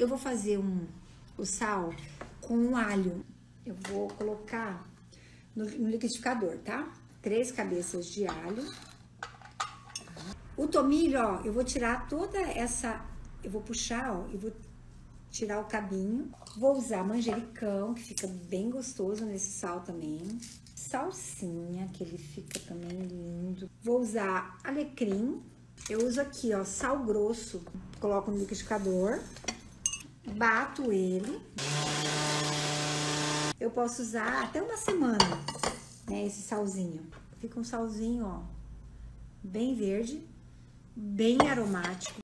Eu vou fazer um, o sal com um alho. Eu vou colocar no, no liquidificador, tá? Três cabeças de alho. O tomilho, ó, eu vou tirar toda essa... Eu vou puxar, ó, e vou tirar o cabinho. Vou usar manjericão, que fica bem gostoso nesse sal também. Salsinha, que ele fica também lindo. Vou usar alecrim. Eu uso aqui, ó, sal grosso. Coloco no liquidificador. Bato ele. Eu posso usar até uma semana, né, esse salzinho. Fica um salzinho, ó, bem verde, bem aromático.